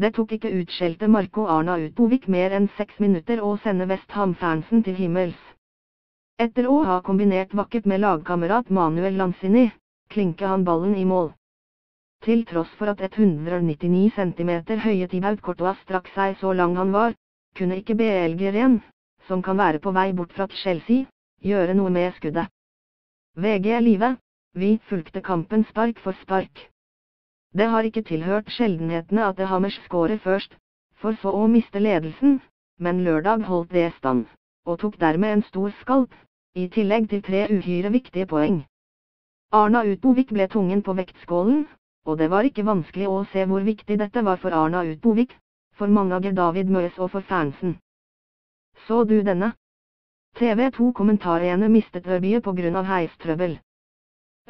Det tok ikke utskjelte Marco Arna Utovik mer enn seks minutter å sende Westham-fansen til himmels. Etter å ha kombinert vakkert med lagkamerat Manuel Lanzini, klinket han ballen i mål. Til tross for at 199 cm høye Thibaut Courtois strakk seg så lang han var, kunne ikke BLG-ren, som kan være på vei bort fra Chelsea, gjøre noe med skuddet. VG Live, vi fulgte kampen spark for spark. Det har ikke tilhørt sjeldenhetene at det Hammers skårer først, for så å miste ledelsen, men lørdag holdt det stand, og tok dermed en stor skalp, i tillegg til tre uhyre viktige poeng. Arna Utbovik ble tungen på vektskålen, og det var ikke vanskelig å se hvor viktig dette var for Arna Utbovik, for Mangager David Møes og for fansen. Så du denne? TV 2 kommentarene mistet derbyet på grunn av heistrøbbel.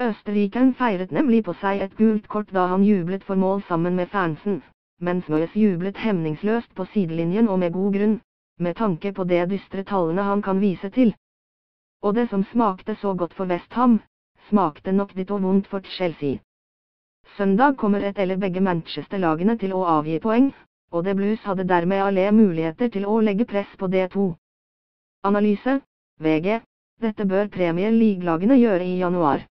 Østerrikeren feiret nemlig på seg et gult kort da han jublet for mål sammen med fansen, mens Møyes jublet hemningsløst på sidelinjen og med god grunn, med tanke på det dystre tallene han kan vise til. Og det som smakte så godt for Westham, smakte nok ditt og vondt for Chelsea. Søndag kommer et eller begge Manchester-lagene til å avgi poeng, og The Blues hadde dermed alle muligheter til å legge press på D2. Analyse, VG, dette bør Premier League-lagene gjøre i januar.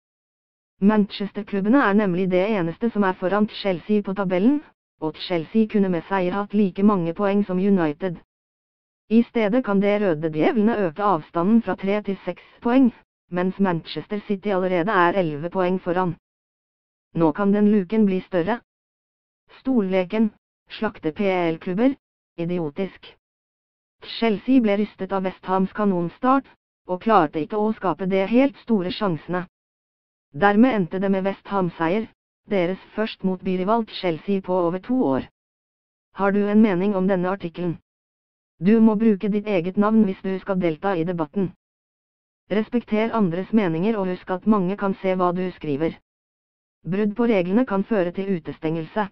Manchester-klubbene er nemlig det eneste som er foran Chelsea på tabellen, og Chelsea kunne med seier hatt like mange poeng som United. I stedet kan det røde djevlene øke avstanden fra tre til seks poeng, mens Manchester City allerede er elleve poeng foran. Nå kan den luken bli større. Stolleken, slakte PL-klubber, idiotisk. Chelsea ble rystet av Westhams kanonstart, og klarte ikke å skape de helt store sjansene. Dermed endte det med Westham-seier, deres først mot byrival Chelsea på over to år. Har du en mening om denne artikkelen? Du må bruke ditt eget navn hvis du skal delta i debatten. Respekter andres meninger og husk at mange kan se hva du skriver. Brudd på reglene kan føre til utestengelse.